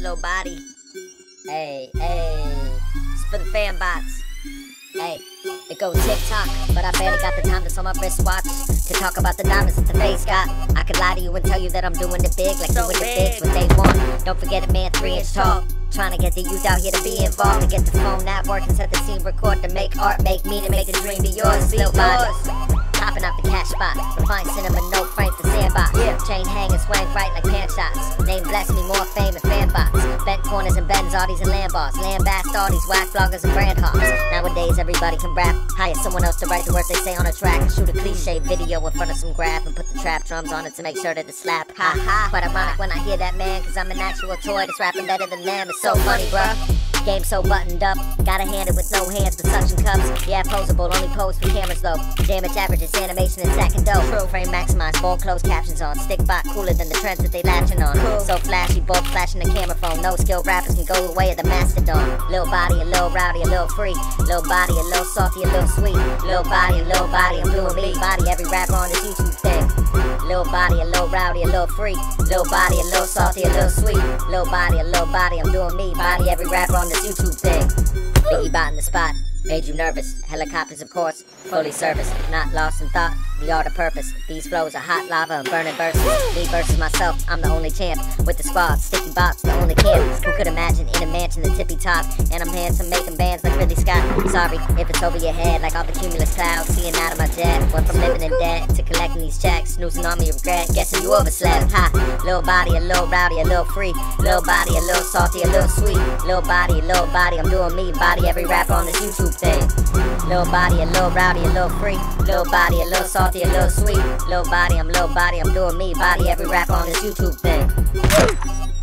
Lil Botty. Hey, hey. It's for the fanbots. Hey, it goes TikTok, but I barely got the time to sell my wristwatch to talk about the diamonds that the face got. I could lie to you and tell you that I'm doing it big, like So doing big. it big what they want. Don't forget a man, three inch tall. Trying to get the youth out here to be involved, to get the phone not and set the scene, record, to make art, make me, to make the dream be yours. Lil Botty. Popping out the cash spot. Fine cinema, no frame Chain hanging, swang right like pan shots. Name bless me, more fame and fan box. Bent corners and Benz, Audis and Lambos. Lambast Audis, whack bloggers and brand hogs. Nowadays, everybody can rap. Hire someone else to write the words they say on a track. Shoot a cliche video in front of some grab and put the trap drums on it to make sure that it slap. Ha ha. Quite ironic when I hear that man, cause I'm an actual toy that's rapping better than them. It's so funny, bruh. Game so buttoned up, gotta hand it with no hands but suction cups. Yeah, posable, only pose for cameras though. Damage averages, animation and stacking dough. True frame maximized, bold closed captions on. Stikbot cooler than the trends that they latching on. So flashy, both flashing the camera phone. No skill rappers can go the way of the mastodon. Lil Botty, a little rowdy, a little free. Lil Botty, a little salty, a little sweet. Lil Botty, a little body, I'm doing me. Body, every rapper on this YouTube thing. Lil Botty, a little rowdy, a little free. Lil Botty, a little salty, a little sweet. Lil Botty, a little body, I'm doing me. Body, every rapper on this YouTube thing. Biggie bot in the spot, made you nervous. Helicopters, of course, fully serviced, not lost in thought. The art of purpose. These flows are hot lava and burning verses. Me versus myself, I'm the only champ. With the squad, sticky bots, the only camp. Who could imagine in a mansion, the tippy top? And I'm handsome, making bands like Ridley Scott. Sorry if it's over your head, like all the cumulus clouds. Seeing out of my jet. Went from living in debt to collecting these checks. Snoozing on me regret. Guessing you overslept. Ha! Lil Botty, a little rowdy, a little free. Lil Botty, a little salty, a little sweet. Lil Botty, Lil Botty, I'm doing me. Body, every rapper on this YouTube thing. Lil Botty, a little rowdy, a little free. Lil Botty, a little salty, a little sweet. Lil Botty, I'm Lil Botty, I'm doing me. Body, every rap on this YouTube thing.